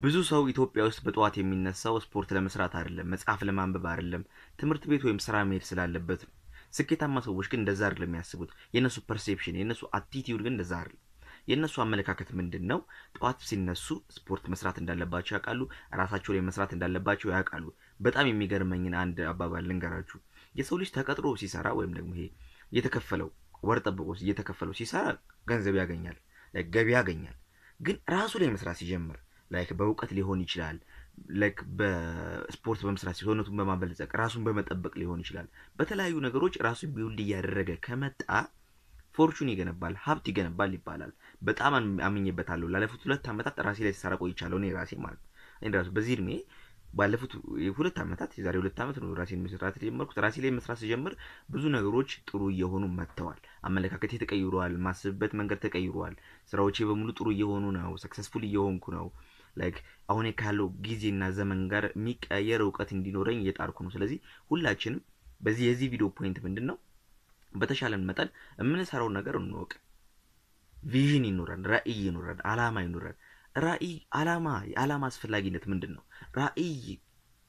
ብዙ ሰው ኢትዮጵያ ውስጥ በጠዋት የሚነሳው ስፖርት ለመስራት አይደለም፣ መጽሐፍ ለማንበብ አይደለም፣ ትምህርት ቤት ወይም ስራ መሄድ ስላለበት ነው። ስኬታማ ሰዎች ግን እንደዛ አይደለም የሚያስቡት። የእነሱ perception፣ የእነሱ attitude ግን እንደዛ አይደለም። የእነሱ አመለካከት ምንድን ነው? ጠዋት ሲነሱ ስፖርት መስራት እንዳለባቸው ያውቃሉ። ራሳቸው ላይ መስራት እንዳለባቸው ያውቃሉ። በጣም የሚገርመኝን አንድ አባባል ልንገራችሁ። የሰው ልጅ ተቀጥሮ ሲሰራ ወይም ደግሞ ይሄ እየተከፈለው ወር ጠብቆ እየተከፈለው ሲሰራ ገንዘብ ያገኛል፣ ገቢ ያገኛል። ግን ራሱ ላይ መስራት ሲጀምር like በእውቀት ሊሆን ይችላል። like በስፖርት በመስራት ሰውነቱን በማበልጸግ ራሱን በመጠበቅ ሊሆን ይችላል። በተለያዩ ነገሮች ራሱን build እያደረገ ከመጣ fortune ይገነባል፣ ሀብት ይገነባል ይባላል። በጣም አምኜበታለሁ። ላለፉት ሁለት ዓመታት ራሴ ላይ ሲሰራ ቆይቻለሁ። እኔ ራሴ ማለት እኔ ራሱ በዚህ እድሜ ባለፉት ሁለት ዓመታት የዛሬ ሁለት ዓመት ነው ራሴን መስራት የጀመርኩት። ራሴ ላይ መስራት ሲጀምር ብዙ ነገሮች ጥሩ እየሆኑ መጥተዋል። አመለካከቴ ተቀይሯል። ማስብበት መንገድ ተቀይሯል። ስራዎቼ በሙሉ ጥሩ እየሆኑ ነው። successful እየሆንኩ ነው። like አሁን ካለው ጊዜና ዘመን ጋር የሚቀየር እውቀት እንዲኖረኝ እየጣርኩ ነው። ስለዚህ ሁላችንም በዚህ የዚህ ቪዲዮ point ምንድን ነው? በተሻለን መጠን የምንሰራውን ነገር እንወቅ። vision ይኖረን፣ ራዕይ ይኖረን፣ አላማ ይኖረን። ራዕይ አላማ የአላማ አስፈላጊነት ምንድን ነው? ራዕይ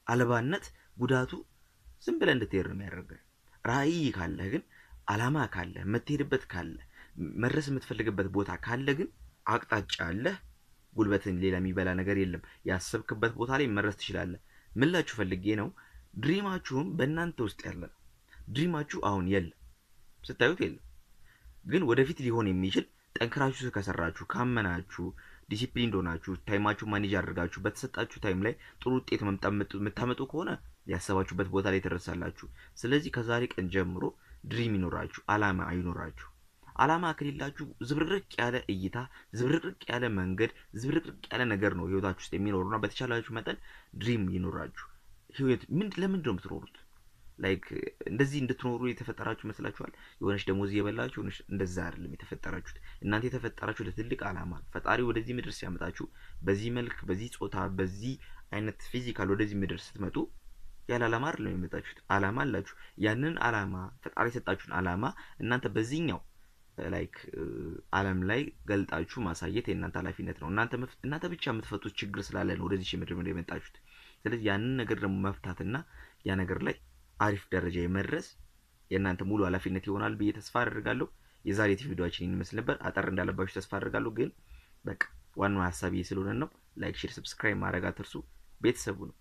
አልባነት ጉዳቱ ዝም ብለህ እንድትሄድ ነው የሚያደርገን። ራዕይ ካለህ ግን አላማ ካለህ የምትሄድበት ካለ መድረስ የምትፈልግበት ቦታ ካለ ግን አቅጣጫ አለህ። ጉልበትን ሌላ የሚበላ ነገር የለም። ያሰብክበት ቦታ ላይ መድረስ ትችላለህ። ምላችሁ ፈልጌ ነው። ድሪማችሁም በእናንተ ውስጥ ያለ ነው። ድሪማችሁ አሁን የለም፣ ስታዩት የለም፣ ግን ወደፊት ሊሆን የሚችል ጠንክራችሁ ከሰራችሁ፣ ካመናችሁ፣ disciplined ሆናችሁ፣ time ኣችሁ manage አድርጋችሁ በተሰጣችሁ time ላይ ጥሩ ውጤት የምታመጡ ከሆነ ያሰባችሁበት ቦታ ላይ ትደርሳላችሁ። ስለዚህ ከዛሬ ቀን ጀምሮ dream ይኖራችሁ፣ አላማ ይኖራችሁ። አላማ ከሌላችሁ ዝብርቅርቅ ያለ እይታ፣ ዝብርቅርቅ ያለ መንገድ፣ ዝብርቅርቅ ያለ ነገር ነው ህይወታችሁ ውስጥ የሚኖሩና በተቻላችሁ መጠን dream ይኖራችሁ። ህይወት ምን ለምንድን ነው የምትኖሩት? like እንደዚህ እንድትኖሩ የተፈጠራችሁ ይመስላችኋል? የሆነች ደሞዝ እየበላችሁ ሆነች። እንደዛ አይደለም የተፈጠራችሁት። እናንተ የተፈጠራችሁ ለትልቅ አላማ ፈጣሪ ወደዚህ ምድር ሲያመጣችሁ በዚህ መልክ፣ በዚህ ጾታ፣ በዚህ አይነት physical ወደዚህ ምድር ስትመጡ ያለ አላማ አይደለም የመጣችሁት። አላማ አላችሁ። ያንን አላማ ፈጣሪ የሰጣችሁን አላማ እናንተ በዚህኛው like ዓለም ላይ ገልጣችሁ ማሳየት የእናንተ ኃላፊነት ነው። እናንተ ብቻ የምትፈቱት ችግር ስላለ ነው ወደዚህ ምድር ምድር የመጣችሁት። ስለዚህ ያንን ነገር ደግሞ መፍታትና ያ ነገር ላይ አሪፍ ደረጃ የመድረስ የእናንተ ሙሉ ኃላፊነት ይሆናል ብዬ ተስፋ አደርጋለሁ። የዛሬ ቪዲዮአችን ይመስል ነበር። አጠር እንዳለባችሁ ተስፋ አደርጋለሁ። ግን በቃ ዋናው ሀሳብ ስለሆነ ነው። like፣ share፣ subscribe ማድረግ አትርሱ። ቤተሰቡ ነው